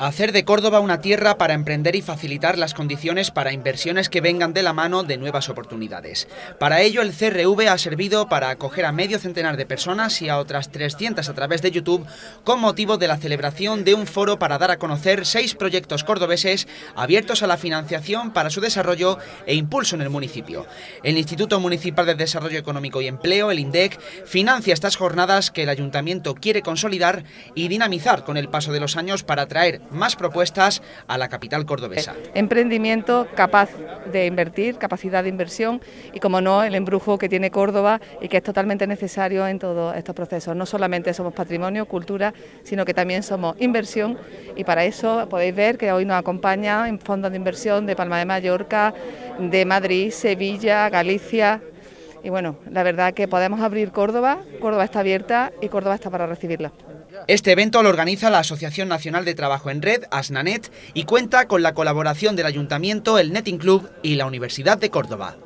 Hacer de Córdoba una tierra para emprender y facilitar las condiciones para inversiones que vengan de la mano de nuevas oportunidades. Para ello, el CRV ha servido para acoger a medio centenar de personas y a otras 300 a través de YouTube con motivo de la celebración de un foro para dar a conocer seis proyectos cordobeses abiertos a la financiación para su desarrollo e impulso en el municipio. El Instituto Municipal de Desarrollo Económico y Empleo, el INDEC, financia estas jornadas que el Ayuntamiento quiere consolidar y dinamizar con el paso de los años para traer más propuestas a la capital cordobesa. Emprendimiento capaz de invertir, capacidad de inversión y, como no, el embrujo que tiene Córdoba y que es totalmente necesario en todos estos procesos. No solamente somos patrimonio, cultura, sino que también somos inversión y para eso podéis ver que hoy nos acompaña en fondos de inversión de Palma de Mallorca, de Madrid, Sevilla, Galicia, y bueno, la verdad que podemos abrir Córdoba, Córdoba está abierta y Córdoba está para recibirla. Este evento lo organiza la Asociación Nacional de Trabajo en Red, ASNANET, y cuenta con la colaboración del Ayuntamiento, el Netting Club y la Universidad de Córdoba.